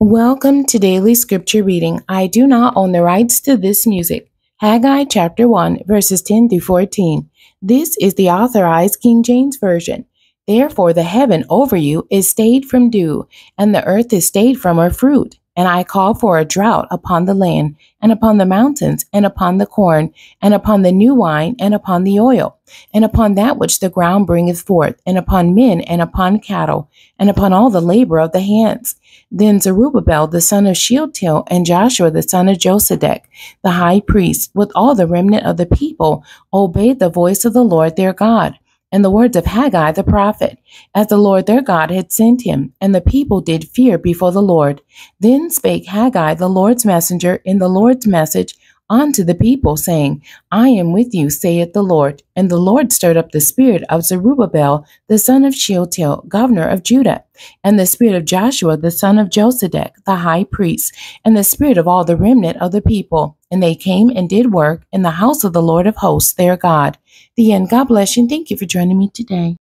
Welcome to Daily Scripture Reading. I do not own the rights to this music. Haggai chapter 1, verses 10 through 14. This is the authorized King James Version. Therefore, the heaven over you is stayed from dew, and the earth is stayed from her fruit. And I call for a drought upon the land, and upon the mountains, and upon the corn, and upon the new wine, and upon the oil, and upon that which the ground bringeth forth, and upon men, and upon cattle, and upon all the labor of the hands. Then Zerubbabel the son of Shealtiel, and Joshua the son of Josedech, the high priest, with all the remnant of the people, obeyed the voice of the Lord their God and the words of Haggai the prophet, as the Lord their God had sent him, and the people did fear before the Lord. Then spake Haggai the Lord's messenger in the Lord's message unto the people, saying, I am with you, saith the Lord. And the Lord stirred up the spirit of Zerubbabel, the son of Shealtiel, governor of Judah, and the spirit of Joshua, the son of Josedech, the high priest, and the spirit of all the remnant of the people. And they came and did work in the house of the Lord of hosts, their God. The end. God bless you, and thank you for joining me today.